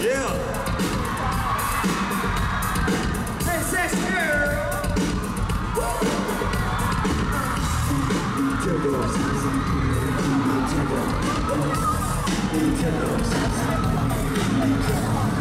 Yeah. Hey, sex girl. Nintendo. Nintendo.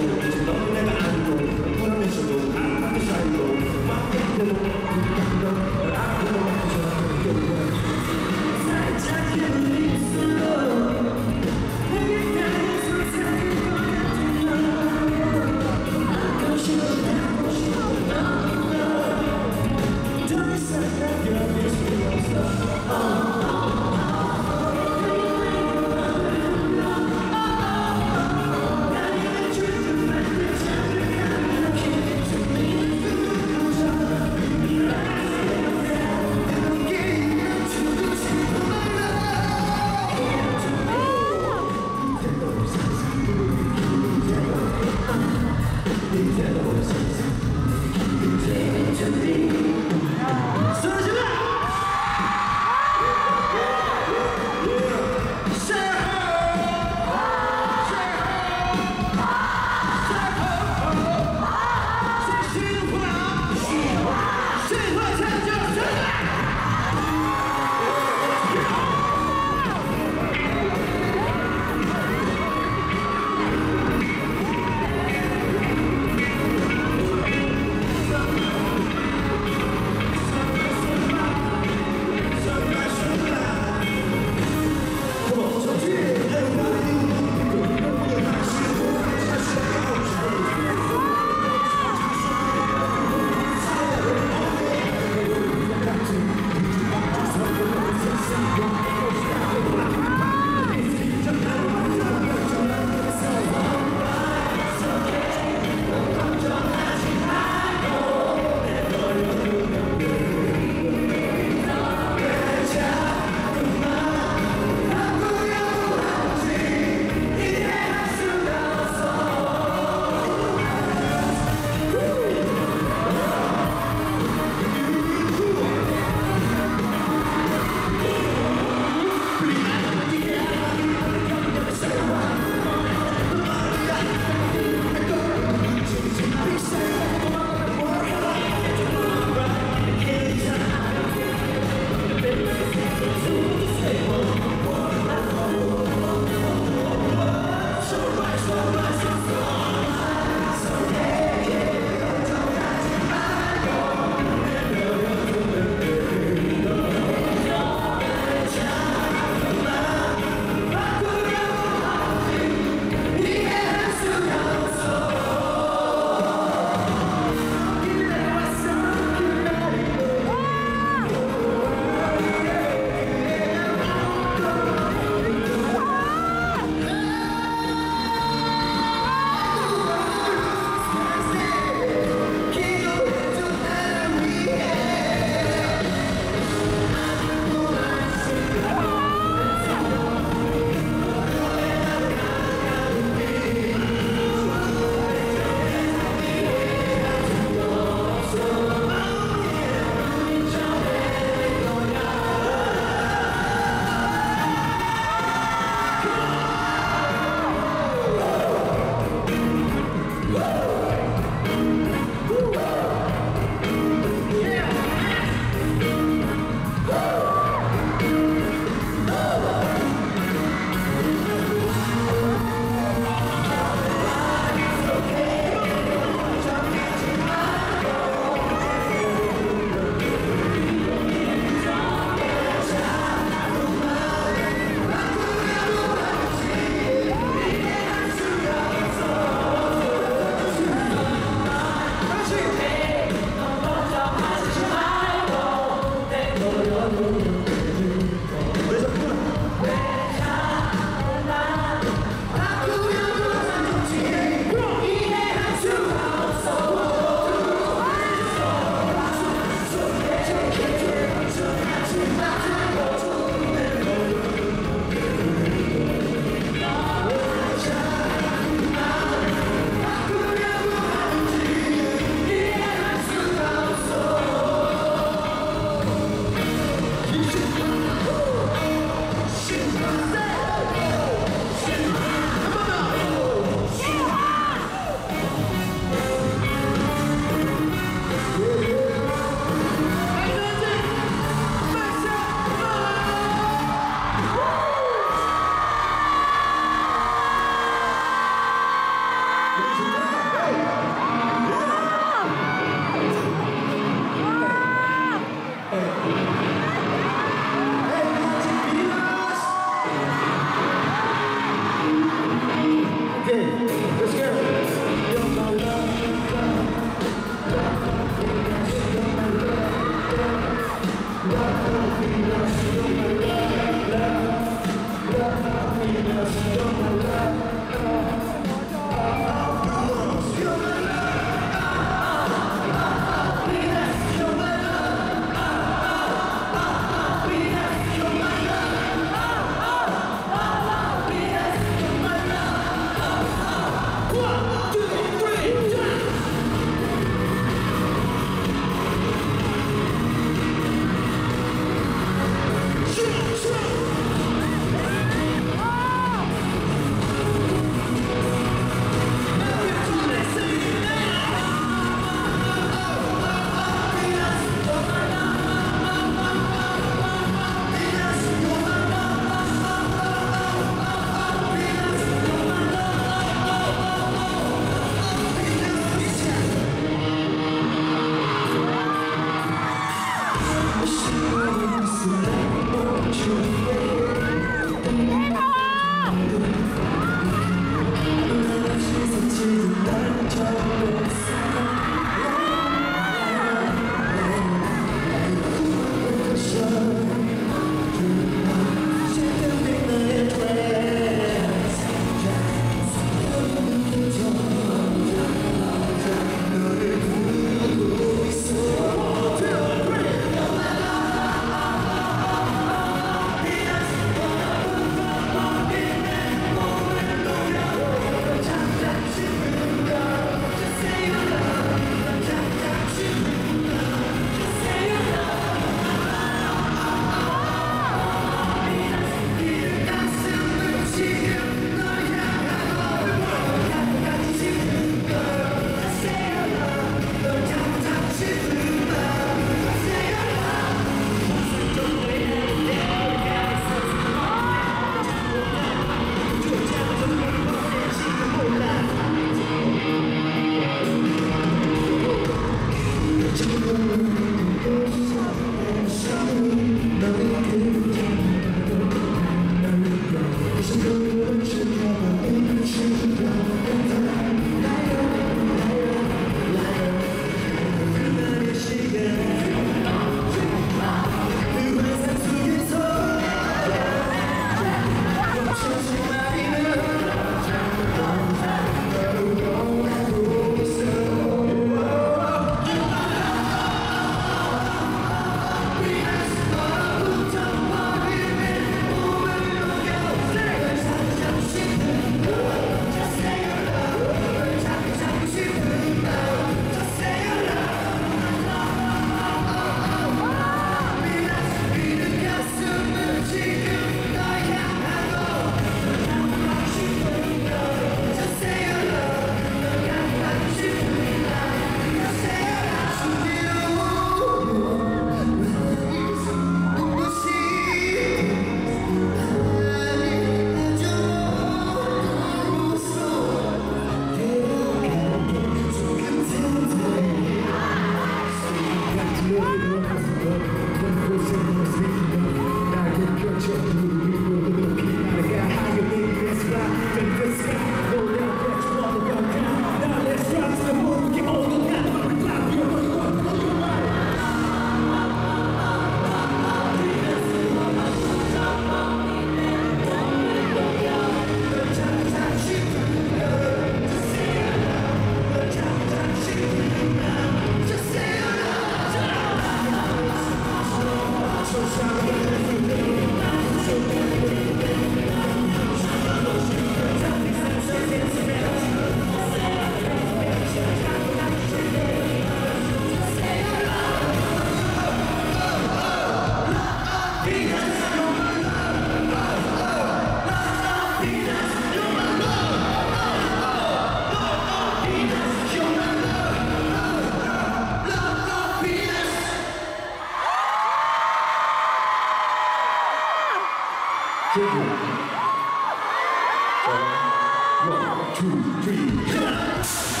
two, three, come on!